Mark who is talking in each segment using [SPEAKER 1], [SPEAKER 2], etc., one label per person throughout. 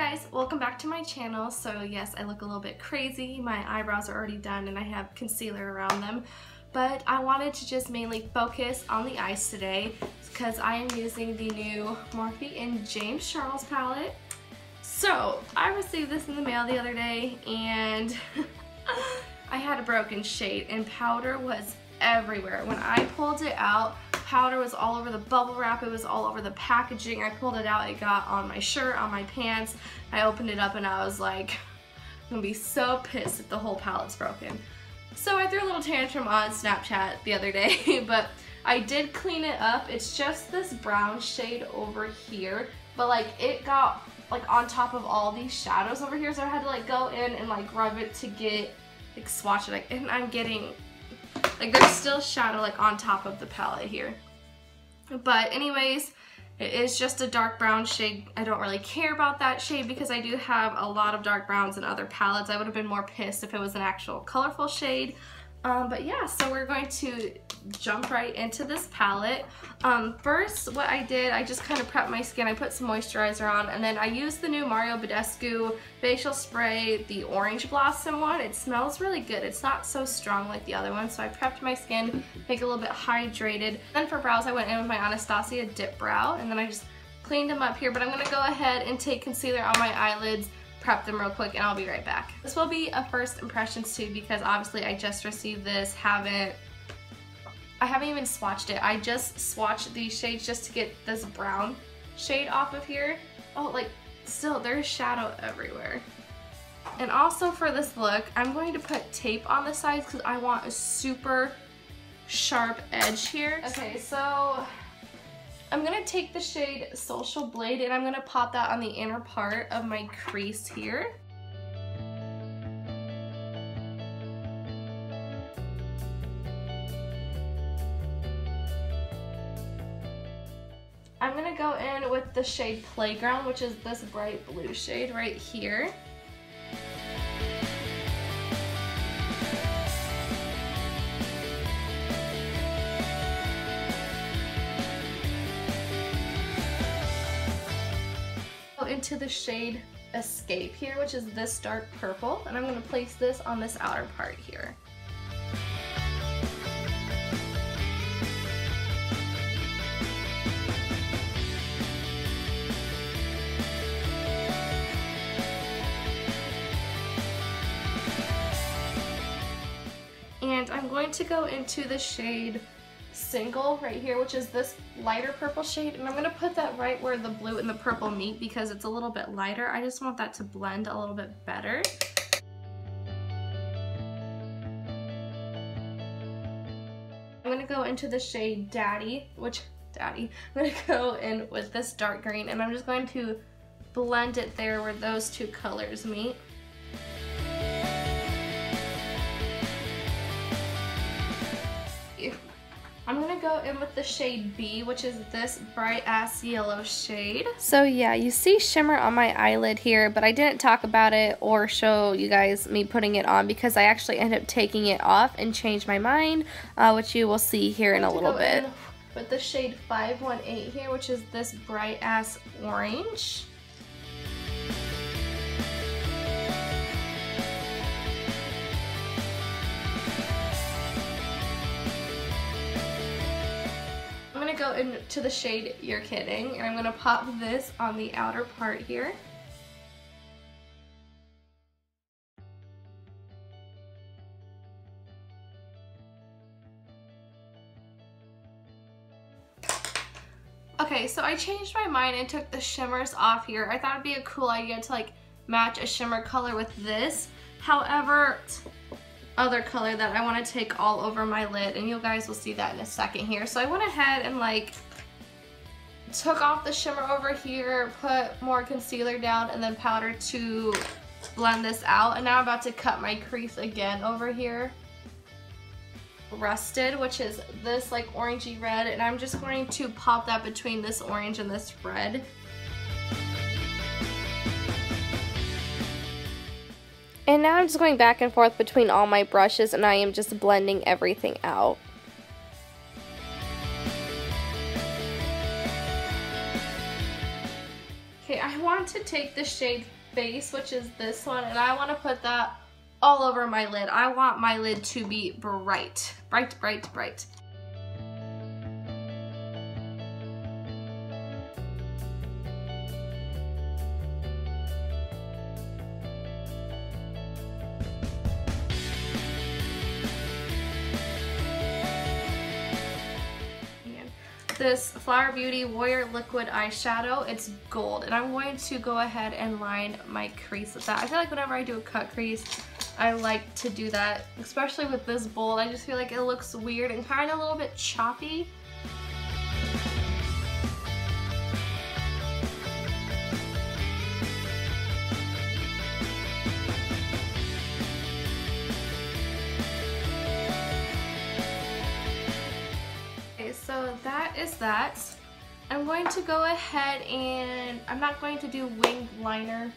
[SPEAKER 1] guys, welcome back to my channel. So yes, I look a little bit crazy. My eyebrows are already done and I have concealer around them. But I wanted to just mainly focus on the eyes today because I am using the new Morphe and James Charles palette. So I received this in the mail the other day and I had a broken shade and powder was everywhere. When I pulled it out, powder was all over the bubble wrap, it was all over the packaging. I pulled it out, it got on my shirt, on my pants. I opened it up and I was like, I'm gonna be so pissed if the whole palette's broken. So I threw a little tantrum on Snapchat the other day, but I did clean it up. It's just this brown shade over here, but like it got like on top of all these shadows over here, so I had to like go in and like rub it to get, like swatch it, and I'm getting like there's still shadow like on top of the palette here. But anyways, it is just a dark brown shade. I don't really care about that shade because I do have a lot of dark browns in other palettes. I would have been more pissed if it was an actual colorful shade. Um, but yeah, so we're going to jump right into this palette. Um, first, what I did, I just kind of prepped my skin. I put some moisturizer on, and then I used the new Mario Badescu facial spray, the Orange Blossom one. It smells really good. It's not so strong like the other one, so I prepped my skin, make it a little bit hydrated. Then for brows, I went in with my Anastasia Dip Brow, and then I just cleaned them up here, but I'm going to go ahead and take concealer on my eyelids prep them real quick and I'll be right back. This will be a first impressions too because obviously I just received this, haven't, I haven't even swatched it. I just swatched these shades just to get this brown shade off of here. Oh, like still there's shadow everywhere. And also for this look, I'm going to put tape on the sides because I want a super sharp edge here. Okay, so I'm to take the shade Social Blade and I'm to pop that on the inner part of my crease here. I'm to go in with the shade Playground, which is this bright blue shade right here. Into the shade Escape here, which is this dark purple, and I'm going to place this on this outer part here. And I'm going to go into the shade single right here, which is this lighter purple shade. And I'm to put that right where the blue and the purple meet because it's a little bit lighter. I just want that to blend a little bit better. I'm to go into the shade Daddy, which, Daddy, I'm to go in with this dark green and I'm just going to blend it there where those two colors meet. Go in with the shade B, which is this bright ass yellow shade. So yeah, you see shimmer on my eyelid here, but I didn't talk about it or show you guys me putting it on because I actually ended up taking it off and changed my mind, uh, which you will see here in a little bit. With the shade 518 here, which is this bright ass orange. Go into the shade You're Kidding, and I'm to pop this on the outer part here. Okay, so I changed my mind and took the shimmers off here. I thought it'd be a cool idea to like match a shimmer color with this. However, other color that I want to take all over my lid and you guys will see that in a second here. So I went ahead and like took off the shimmer over here, put more concealer down and then powder to blend this out. And now I'm about to cut my crease again over here. Rusted, which is this like orangey red and I'm just going to pop that between this orange and this red. And now I'm just going back and forth between all my brushes and I am just blending everything out. Okay, I want to take the shade Face, which is this one, and I want to put that all over my lid. I want my lid to be bright. Bright, bright, bright. This Flower Beauty Warrior Liquid Eyeshadow. It's gold, and I'm going to go ahead and line my crease with that. I feel like whenever I do a cut crease, I like to do that, especially with this bold. I just feel like it looks weird and kind of a little bit choppy. Is that. I'm going to go ahead and I'm not going to do winged liner.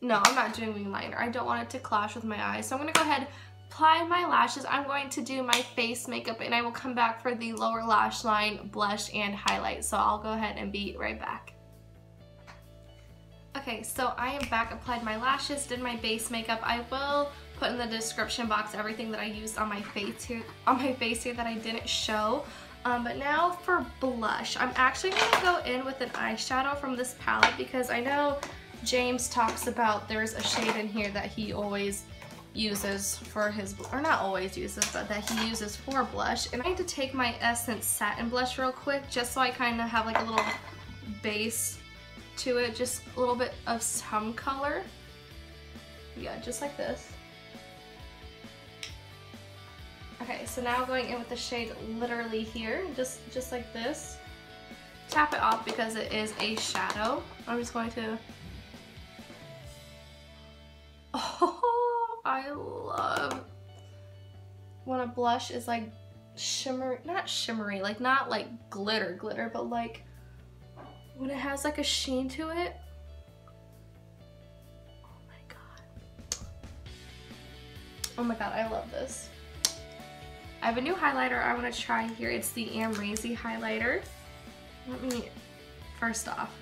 [SPEAKER 1] No, I'm not doing wing liner. I don't want it to clash with my eyes. So I'm going to go ahead, and apply my lashes. I'm going to do my face makeup and I will come back for the lower lash line, blush, and highlight. So I'll go ahead and be right back. Okay, so I am back, applied my lashes, did my base makeup. I will put in the description box everything that I used on my face here, on my face here that I didn't show. Um, but now for blush, I'm actually gonna go in with an eyeshadow from this palette because I know James talks about there's a shade in here that he always uses for his, or not always uses, but that he uses for blush. And I need to take my Essence Satin Blush real quick just so I kind of have like a little base to it, just a little bit of some color. Yeah, just like this. Okay, so now going in with the shade literally here, just, just like this. Tap it off because it is a shadow. I'm just going to... Oh, I love when a blush is like shimmer, not shimmery, like not like glitter glitter, but like when it has like a sheen to it. Oh my god. Oh my god, I love this. I have a new highlighter I want to try here. It's the Amrezy highlighter. Let me, first off,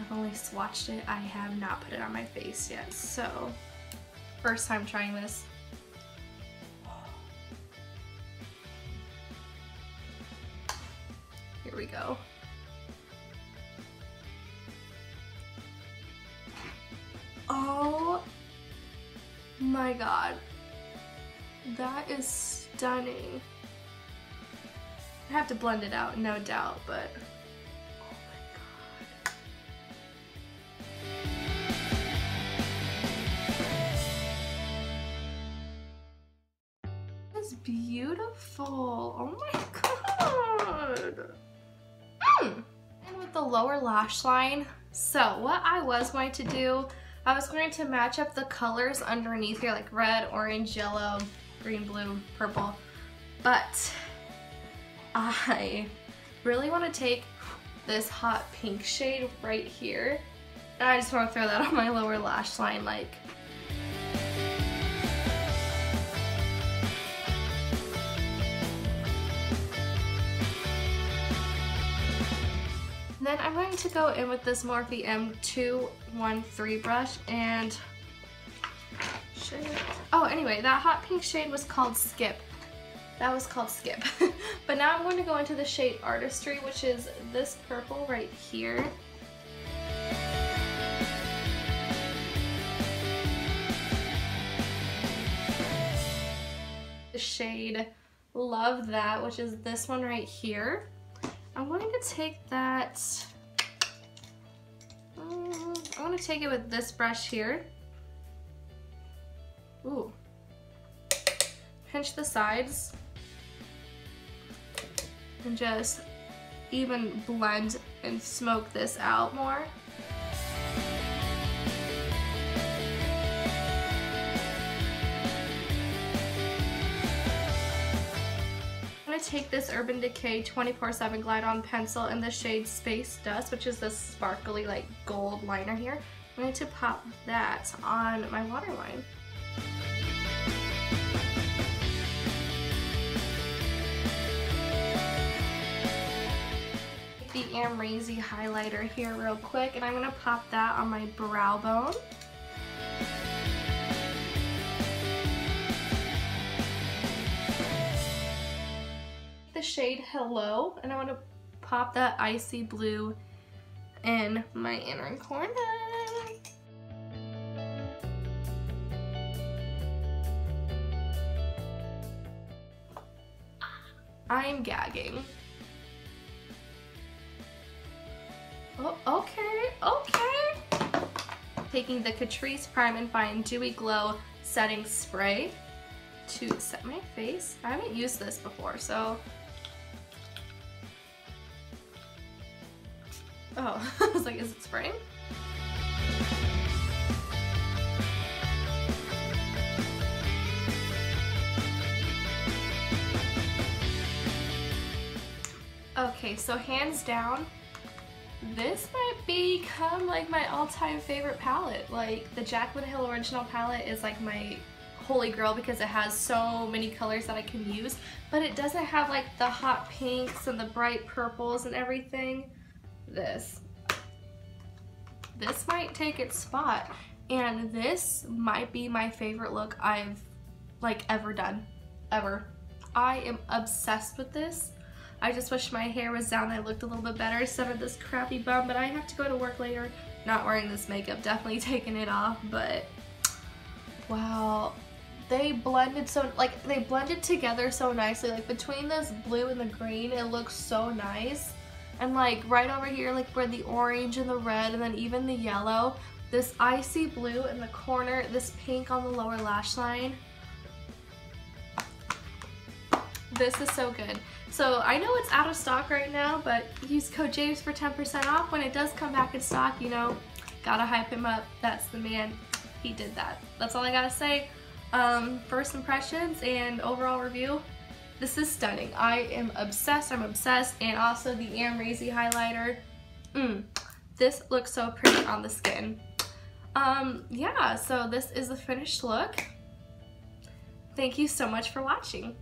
[SPEAKER 1] I've only swatched it. I have not put it on my face yet. So, first time trying this. Here we go. Oh my god. That is stunning. I have to blend it out, no doubt, but oh my god. That's beautiful. Oh my god. Mm. And with the lower lash line, so what I was going to do, I was going to match up the colors underneath here, like red, orange, yellow, green, blue, purple. But I really want to take this hot pink shade right here. And I just want to throw that on my lower lash line like Then I'm going to go in with this Morphe M213 brush and shade. Oh, anyway, that hot pink shade was called Skip. That was called Skip. but now I'm going to go into the shade Artistry, which is this purple right here. The shade Love That, which is this one right here. I'm going to take that, um, I want to take it with this brush here. Ooh. Pinch the sides and just even blend and smoke this out more. Take this Urban Decay 24-7 Glide On Pencil in the shade Space Dust, which is this sparkly like gold liner here. I'm going to pop that on my waterline. The Amrezy highlighter here real quick and I'm going to pop that on my brow bone. the shade Hello and I want to pop that icy blue in my inner corner. I'm gagging. Oh, okay, okay. Taking the Catrice Prime and Fine Dewy Glow Setting Spray to set my face. I haven't used this before, so. Oh, I was like, is it spraying? Okay, so hands down, this might become like my all-time favorite palette. Like the Jaclyn Hill Original palette is like my holy grail because it has so many colors that I can use, but it doesn't have like the hot pinks and the bright purples and everything. This. This might take its spot and this might be my favorite look I've like ever done. Ever. I am obsessed with this. I just wish my hair was down I looked a little bit better instead of this crappy bun, but I have to go to work later not wearing this makeup, definitely taking it off, but wow. They blended so, like, they blended together so nicely. Like, between this blue and the green, it looks so nice. And, like, right over here, like, where the orange and the red and then even the yellow, this icy blue in the corner, this pink on the lower lash line. This is so good. So I know it's out of stock right now, but use code James for 10% off. When it does come back in stock, you know, gotta hype him up. That's the man. He did that. That's all I gotta say. Um, first impressions and overall review. This is stunning. I am obsessed. I'm obsessed. And also the Amrezy highlighter. Mm, this looks so pretty on the skin. Um, yeah, so this is the finished look. Thank you so much for watching.